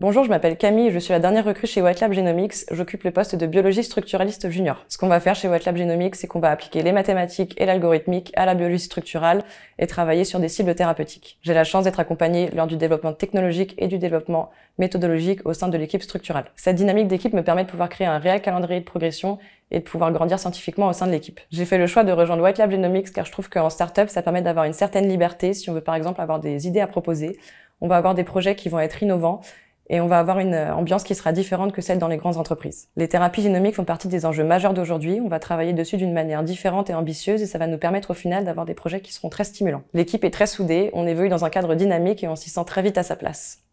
Bonjour, je m'appelle Camille je suis la dernière recrue chez Whitelab Genomics. J'occupe le poste de biologie structuraliste junior. Ce qu'on va faire chez Whitelab Genomics, c'est qu'on va appliquer les mathématiques et l'algorithmique à la biologie structurale et travailler sur des cibles thérapeutiques. J'ai la chance d'être accompagnée lors du développement technologique et du développement méthodologique au sein de l'équipe structurale. Cette dynamique d'équipe me permet de pouvoir créer un réel calendrier de progression et de pouvoir grandir scientifiquement au sein de l'équipe. J'ai fait le choix de rejoindre Whitelab Genomics car je trouve qu'en startup, ça permet d'avoir une certaine liberté si on veut par exemple avoir des idées à proposer. On va avoir des projets qui vont être innovants et on va avoir une euh, ambiance qui sera différente que celle dans les grandes entreprises. Les thérapies génomiques font partie des enjeux majeurs d'aujourd'hui. On va travailler dessus d'une manière différente et ambitieuse et ça va nous permettre au final d'avoir des projets qui seront très stimulants. L'équipe est très soudée, on évolue dans un cadre dynamique et on s'y sent très vite à sa place.